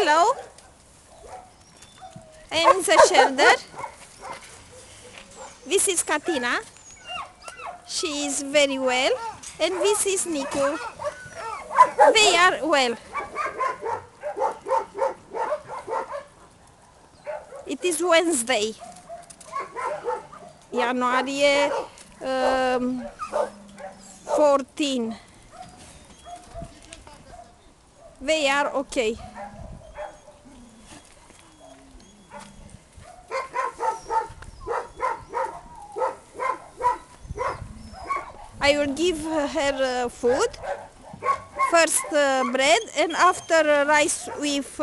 Hello. I am the shelter. This is Catina. She is very well. And this is Nicu. They are well. It is Wednesday. Ianuarie um, 14. They are okay. I will give her uh, food. First uh, bread and after uh, rice with